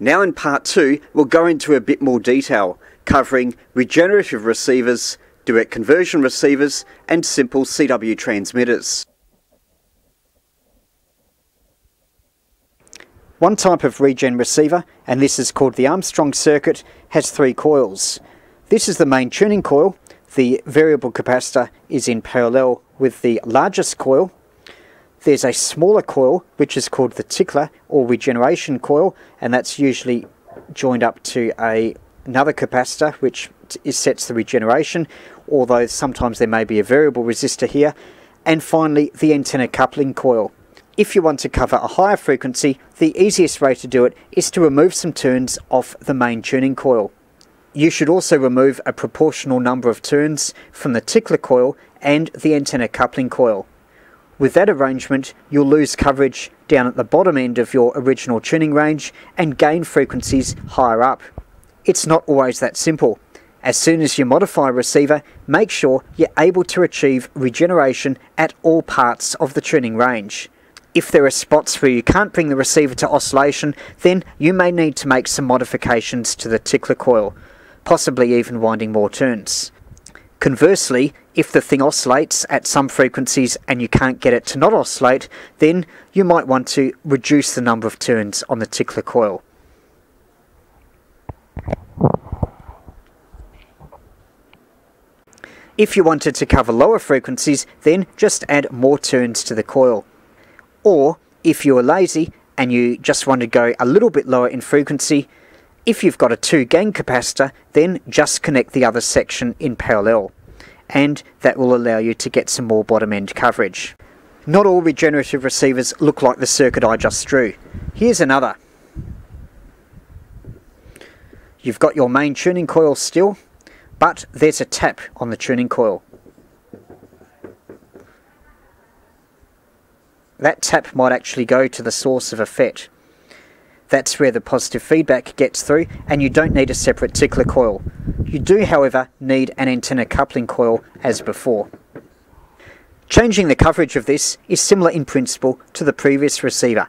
Now in part two, we'll go into a bit more detail, covering regenerative receivers, direct conversion receivers, and simple CW transmitters. One type of regen receiver, and this is called the Armstrong circuit, has three coils. This is the main tuning coil. The variable capacitor is in parallel with the largest coil. There's a smaller coil, which is called the tickler or regeneration coil, and that's usually joined up to a, another capacitor, which is, sets the regeneration, although sometimes there may be a variable resistor here. And finally, the antenna coupling coil. If you want to cover a higher frequency, the easiest way to do it is to remove some turns off the main tuning coil. You should also remove a proportional number of turns from the tickler coil and the antenna coupling coil. With that arrangement, you'll lose coverage down at the bottom end of your original tuning range and gain frequencies higher up. It's not always that simple. As soon as you modify a receiver, make sure you're able to achieve regeneration at all parts of the tuning range. If there are spots where you can't bring the receiver to oscillation, then you may need to make some modifications to the tickler coil, possibly even winding more turns. Conversely, if the thing oscillates at some frequencies and you can't get it to not oscillate, then you might want to reduce the number of turns on the tickler coil. If you wanted to cover lower frequencies, then just add more turns to the coil. Or if you're lazy and you just want to go a little bit lower in frequency, if you've got a 2 gang capacitor, then just connect the other section in parallel, and that will allow you to get some more bottom end coverage. Not all regenerative receivers look like the circuit I just drew. Here's another. You've got your main tuning coil still, but there's a tap on the tuning coil. that tap might actually go to the source of a FET. That's where the positive feedback gets through and you don't need a separate tickler coil. You do however need an antenna coupling coil as before. Changing the coverage of this is similar in principle to the previous receiver.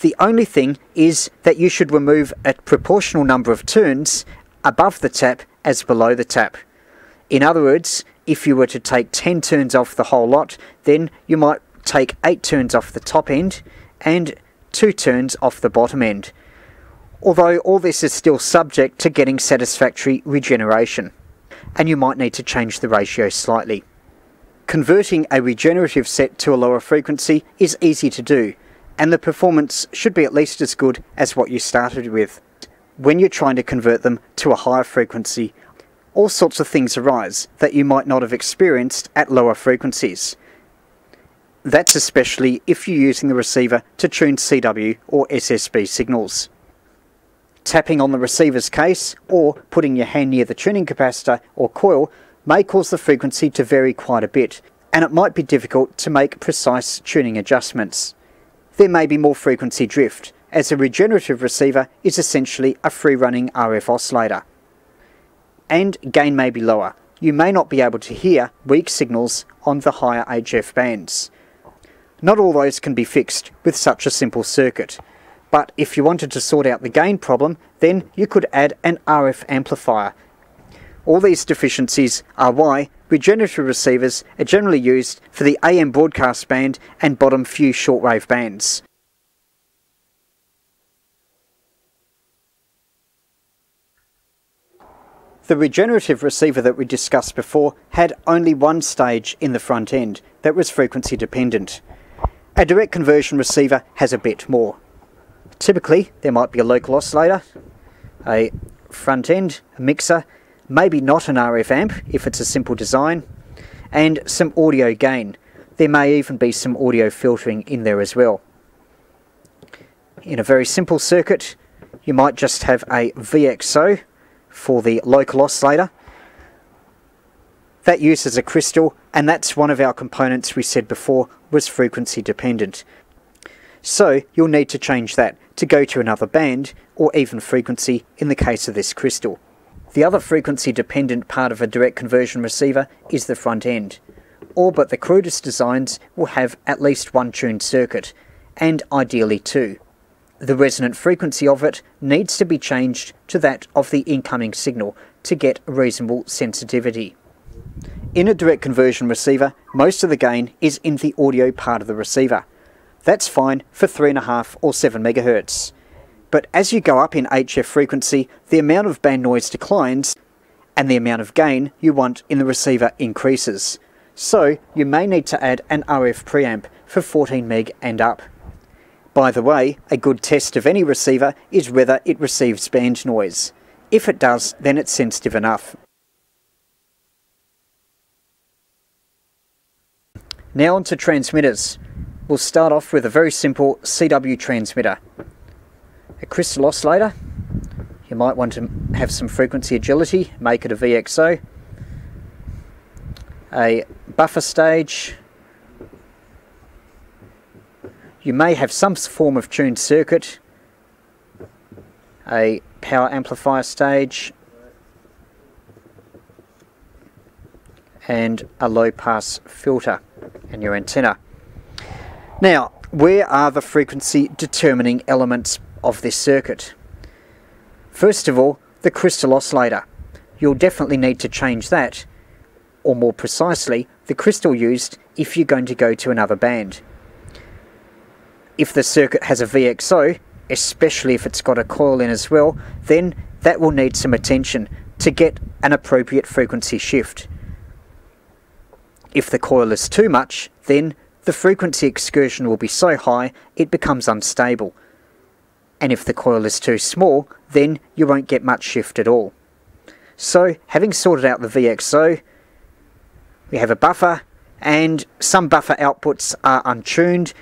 The only thing is that you should remove a proportional number of turns above the tap as below the tap. In other words, if you were to take 10 turns off the whole lot, then you might take 8 turns off the top end and 2 turns off the bottom end, although all this is still subject to getting satisfactory regeneration, and you might need to change the ratio slightly. Converting a regenerative set to a lower frequency is easy to do, and the performance should be at least as good as what you started with. When you're trying to convert them to a higher frequency, all sorts of things arise that you might not have experienced at lower frequencies. That's especially if you're using the receiver to tune CW or SSB signals. Tapping on the receiver's case or putting your hand near the tuning capacitor or coil may cause the frequency to vary quite a bit, and it might be difficult to make precise tuning adjustments. There may be more frequency drift, as a regenerative receiver is essentially a free-running RF oscillator. And gain may be lower. You may not be able to hear weak signals on the higher HF bands. Not all those can be fixed with such a simple circuit, but if you wanted to sort out the gain problem, then you could add an RF amplifier. All these deficiencies are why regenerative receivers are generally used for the AM broadcast band and bottom few shortwave bands. The regenerative receiver that we discussed before had only one stage in the front end that was frequency dependent. A direct conversion receiver has a bit more. Typically, there might be a local oscillator, a front end, a mixer, maybe not an RF amp if it's a simple design, and some audio gain. There may even be some audio filtering in there as well. In a very simple circuit, you might just have a VXO for the local oscillator. That uses a crystal, and that's one of our components we said before was frequency dependent. So you'll need to change that to go to another band or even frequency in the case of this crystal. The other frequency dependent part of a direct conversion receiver is the front end. All but the crudest designs will have at least one tuned circuit, and ideally two. the resonant frequency of it needs to be changed to that of the incoming signal to get reasonable sensitivity. In a direct conversion receiver, most of the gain is in the audio part of the receiver. That's fine for 3.5 or 7 MHz. But as you go up in HF frequency, the amount of band noise declines and the amount of gain you want in the receiver increases. So you may need to add an RF preamp for 14 meg and up. By the way, a good test of any receiver is whether it receives band noise. If it does, then it's sensitive enough. Now on to transmitters. We'll start off with a very simple CW transmitter. A crystal oscillator. You might want to have some frequency agility, make it a VXO. A buffer stage. You may have some form of tuned circuit. A power amplifier stage. And a low pass filter and your antenna. Now, where are the frequency determining elements of this circuit? First of all, the crystal oscillator. You'll definitely need to change that, or more precisely, the crystal used if you're going to go to another band. If the circuit has a VXO, especially if it's got a coil in as well, then that will need some attention to get an appropriate frequency shift. If the coil is too much, then the frequency excursion will be so high it becomes unstable. And if the coil is too small, then you won't get much shift at all. So, having sorted out the VXO, we have a buffer, and some buffer outputs are untuned.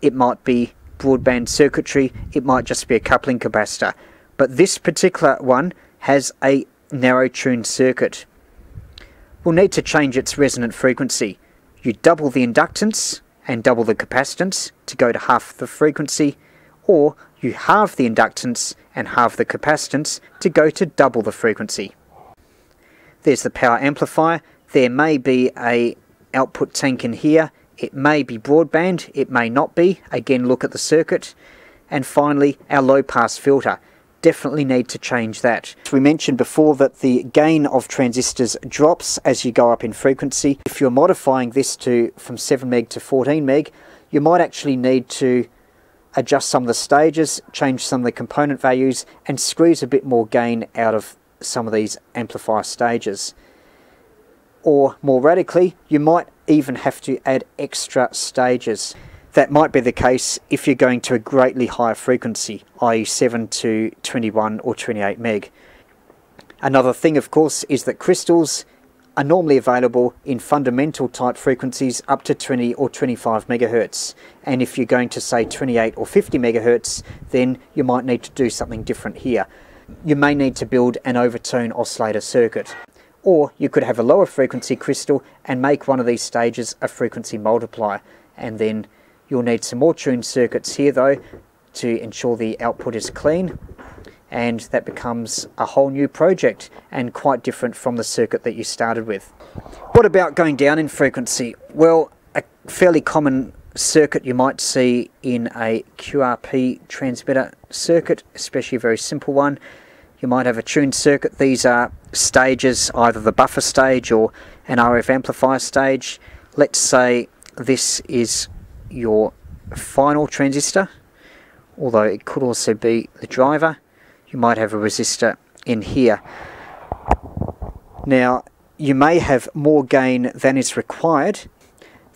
It might be broadband circuitry, it might just be a coupling capacitor. But this particular one has a narrow tuned circuit will need to change its resonant frequency. You double the inductance and double the capacitance to go to half the frequency, or you halve the inductance and halve the capacitance to go to double the frequency. There's the power amplifier. There may be a output tank in here. It may be broadband, it may not be. Again, look at the circuit. And finally, our low pass filter definitely need to change that. We mentioned before that the gain of transistors drops as you go up in frequency. If you're modifying this to from 7 meg to 14 meg, you might actually need to adjust some of the stages, change some of the component values, and squeeze a bit more gain out of some of these amplifier stages. Or more radically, you might even have to add extra stages. That might be the case if you're going to a greatly higher frequency, i.e. 7 to 21 or 28 meg. Another thing, of course, is that crystals are normally available in fundamental type frequencies up to 20 or 25 megahertz. And if you're going to say 28 or 50 megahertz, then you might need to do something different here. You may need to build an overtone oscillator circuit. Or you could have a lower frequency crystal and make one of these stages a frequency multiplier and then You'll need some more tuned circuits here though to ensure the output is clean and that becomes a whole new project and quite different from the circuit that you started with. What about going down in frequency? Well, a fairly common circuit you might see in a QRP transmitter circuit, especially a very simple one. You might have a tuned circuit. These are stages, either the buffer stage or an RF amplifier stage. Let's say this is your final transistor, although it could also be the driver. You might have a resistor in here. Now, you may have more gain than is required.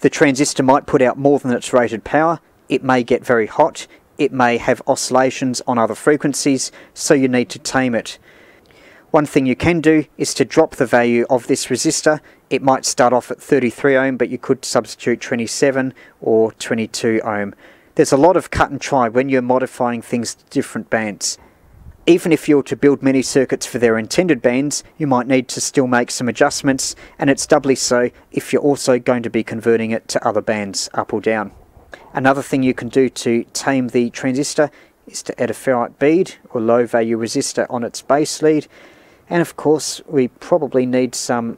The transistor might put out more than its rated power. It may get very hot. It may have oscillations on other frequencies, so you need to tame it. One thing you can do is to drop the value of this resistor. It might start off at 33 ohm, but you could substitute 27 or 22 ohm. There's a lot of cut and try when you're modifying things to different bands. Even if you're to build many circuits for their intended bands, you might need to still make some adjustments, and it's doubly so if you're also going to be converting it to other bands, up or down. Another thing you can do to tame the transistor is to add a ferrite bead or low value resistor on its base lead and of course we probably need some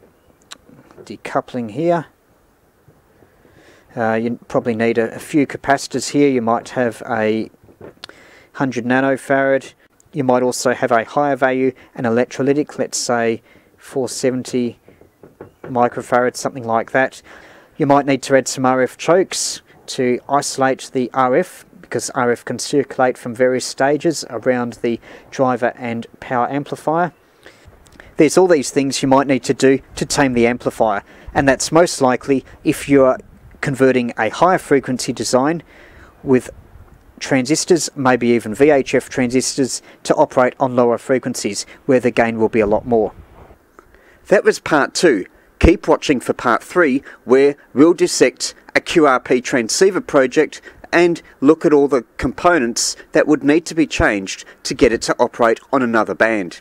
decoupling here. Uh, you probably need a, a, few capacitors here. You might have a 100 nanofarad. You might also have a higher value, an electrolytic, let's say 470 microfarad, something like that. You might need to add some RF chokes to isolate the RF because RF can circulate from various stages around the driver and power amplifier. There's all these things you might need to do to tame the amplifier and that's most likely if you're converting a higher frequency design with transistors, maybe even VHF transistors, to operate on lower frequencies where the gain will be a lot more. That was part two. Keep watching for part three where we'll dissect a QRP transceiver project and look at all the components that would need to be changed to get it to operate on another band.